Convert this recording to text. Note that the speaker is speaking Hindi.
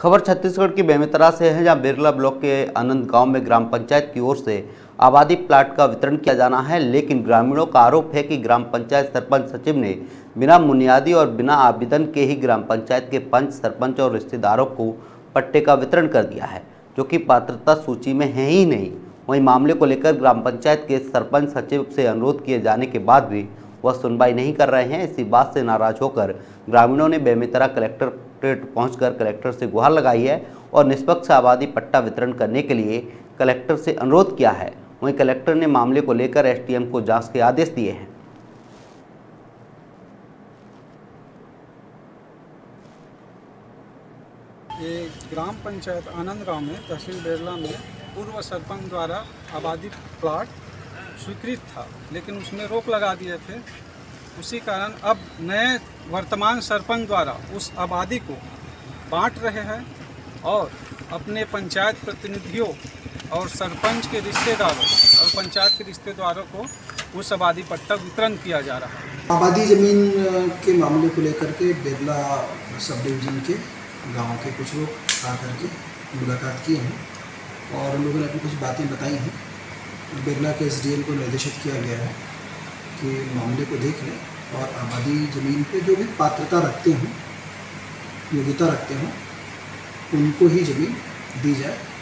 खबर छत्तीसगढ़ की बेमेतरा से है, जहाँ बिरला ब्लॉक के आनंद गाँव में ग्राम पंचायत की ओर से आबादी प्लाट का वितरण किया जाना है, लेकिन ग्रामीणों का आरोप है कि ग्राम पंचायत सरपंच सचिव ने बिना बुनियादी और बिना आवेदन के ही ग्राम पंचायत के पंच, सरपंच और रिश्तेदारों को पट्टे का वितरण कर दिया है, जो कि पात्रता सूची में है ही नहीं। वहीं मामले को लेकर ग्राम पंचायत के सरपंच सचिव से अनुरोध किए जाने के बाद भी वह सुनवाई नहीं कर रहे हैं। इसी बात से नाराज़ होकर ग्रामीणों ने बेमेतरा कलेक्टरेट पहुंचकर कलेक्टर से गुहार लगाई है और निष्पक्ष आबादी पट्टा वितरण करने के लिए कलेक्टर से अनुरोध किया है। वहीं कलेक्टर ने मामले को लेकर एसडीएम को जाँच के आदेश दिए हैं। ये ग्राम पंचायत आनंद गाँव में, तहसील बेरला में पूर्व सरपंच द्वारा आबादी प्लाट स्वीकृत था, लेकिन उसमें रोक लगा दिए थे। उसी कारण अब नए वर्तमान सरपंच द्वारा उस आबादी को बांट रहे हैं और अपने पंचायत प्रतिनिधियों और सरपंच के रिश्तेदारों और पंचायत के रिश्तेदारों को उस आबादी पट्टा वितरण किया जा रहा है। आबादी ज़मीन के मामले को लेकर के बिरला सब डिवीज़न के, गाँव के कुछ लोग आ करके मुलाकात किए हैं और उन लोगों ने अपनी कुछ बातें बताई हैं। बिरला के एस को निर्देशित किया गया है। कि मामले को देख लें और आबादी ज़मीन पे जो भी पात्रता रखते हों, योग्यता रखते हों, उनको ही ज़मीन दी जाए।